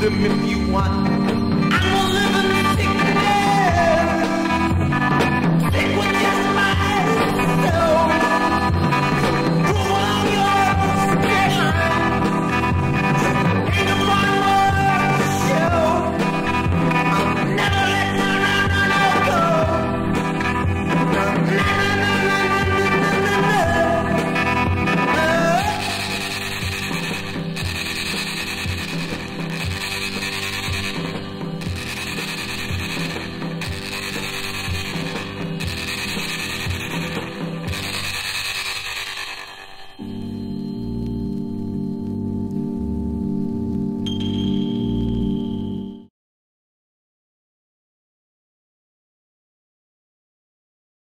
them if you want.